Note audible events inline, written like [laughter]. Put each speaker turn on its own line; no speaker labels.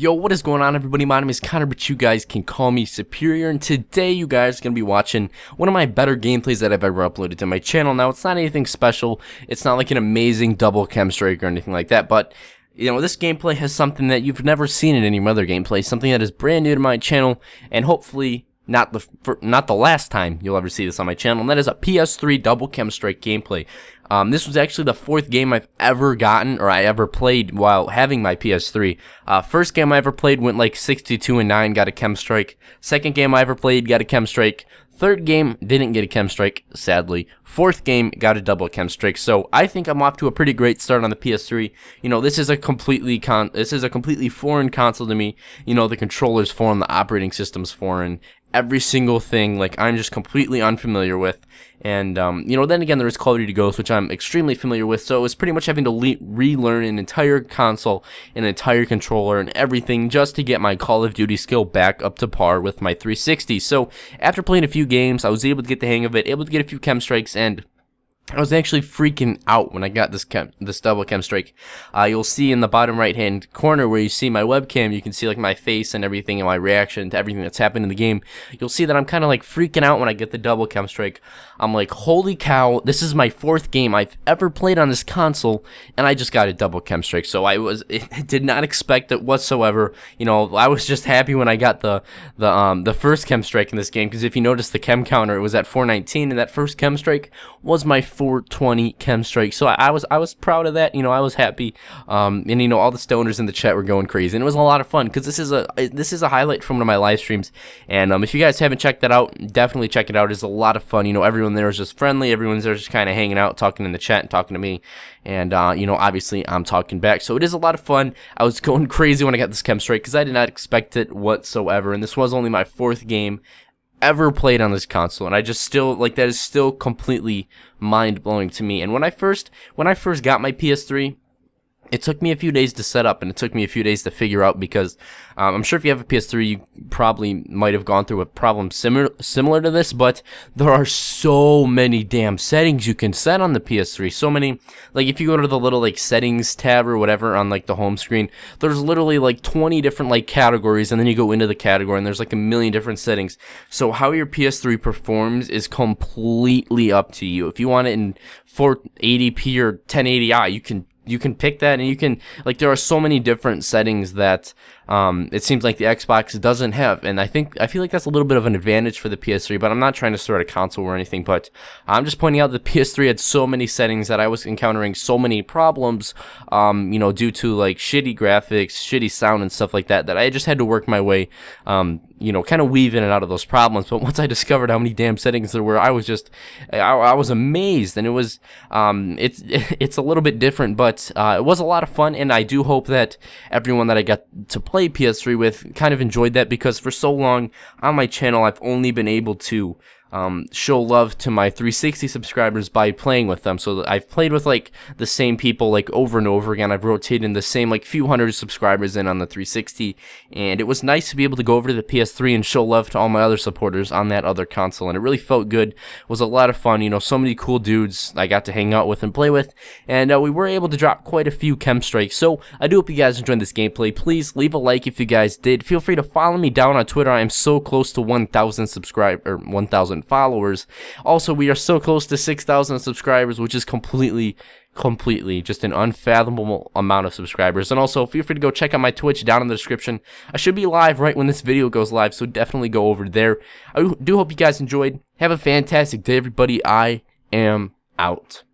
Yo, what is going on everybody? My name is Connor, but you guys can call me Superior, and today you guys are going to be watching one of my better gameplays that I've ever uploaded to my channel. Now, it's not anything special, it's not like an amazing double KEM strike or anything like that, but you know, this gameplay has something that you've never seen in any other gameplay, something that is brand new to my channel, and hopefully not the for, not the last time you'll ever see this on my channel, and that is a PS3 Double KEM Strike gameplay. Um, this was actually the fourth game I've ever gotten or I ever played while having my PS3. Uh, first game I ever played went like 62 and 9, got a KEM Strike. Second game I ever played, got a KEM Strike. Third game, didn't get a KEM strike, sadly. Fourth game, got a double KEM strike. So I think I'm off to a pretty great start on the PS3. You know, this is a completely con this is a completely foreign console to me. You know, the controller's foreign, the operating system's foreign, every single thing like I'm just completely unfamiliar with. And um, you know, then again, there is Call of Duty Ghosts, which I'm extremely familiar with. So it was pretty much having to relearn an entire console, an entire controller, and everything just to get my Call of Duty skill back up to par with my 360. So after playing a few games, I was able to get the hang of it, able to get a few KEM strikes, and I was actually freaking out when I got this KEM, this double KEM strike. Uh, you'll see in the bottom right hand corner where you see my webcam, you can see like my face and everything and my reaction to everything that's happened in the game. You'll see that I'm kind of like freaking out when I get the double KEM strike. I'm like, holy cow, this is my fourth game I've ever played on this console, and I just got a double KEM strike. So I was, [laughs] it, did not expect it whatsoever. You know, I was just happy when I got the the um the first KEM strike in this game because if you notice the KEM counter, it was at 419, and that first KEM strike was my 420 KEM strike. So I, I, was I was proud of that. You know, I was happy. Um, and you know, all the stoners in the chat were going crazy, and it was a lot of fun because this is a this is a highlight from one of my live streams. And um, if you guys haven't checked that out, definitely check it out. It's a lot of fun. You know, everyone there is just friendly. Everyone's there just kind of hanging out, talking in the chat, and talking to me. And uh, you know, obviously, I'm talking back. So it is a lot of fun. I was [laughs] going crazy when I got this KEM strike because I did not expect it whatsoever. And this was only my fourth game ever played on this console and I just still like that is still completely mind blowing to me. And when I first when I first got my PS3 it took me a few days to set up and it took me a few days to figure out because um, I'm sure if you have a PS3 you probably might have gone through a problem similar similar to this but there are so many damn settings you can set on the PS3 so many like if you go to the little like settings tab or whatever on like the home screen there's literally like 20 different like categories and then you go into the category and there's like a million different settings. So how your PS3 performs is completely up to you. If you want it in 480p or 1080i you can you can pick that and you can like there are so many different settings that um, it seems like the Xbox doesn't have and I think I feel like that's a little bit of an advantage for the PS3 but I'm not trying to start a console or anything but I'm just pointing out the PS3 had so many settings that I was encountering so many problems um, you know due to like shitty graphics shitty sound and stuff like that that I just had to work my way um, you know kind of weave in and out of those problems. But [laughs] once I discovered how many damn settings there were I was just I, I was amazed and it was um, it's [laughs] it's a little bit different but uh, it was a lot of fun, and I do hope that everyone that I got to play PS3 with kind of enjoyed that because for so long on my channel, I've only been able to um, show love to my 360 subscribers by playing with them. So I've played with like the same people like over and over again. I've rotated the same like few hundred subscribers in on the 360, and it was nice to be able to go over to the PS3 and show love to all my other supporters on that other console. And it really felt good. It was a lot of fun. You know, so many cool dudes I got to hang out with and play with, and uh, we were able to drop quite a few KEM strikes. So I do hope you guys enjoyed this gameplay. Please leave a like if you guys did. Feel free to follow me down on Twitter. I am so close to 1,000 subscribers or 1,000 followers. Also, we are so close to 6,000 subscribers, which is completely completely just an unfathomable amount of subscribers. And also feel free to go check out my twitch down in the description. I should be live right when this video goes live so definitely go over there. I do hope you guys enjoyed. Have a fantastic day everybody. I am out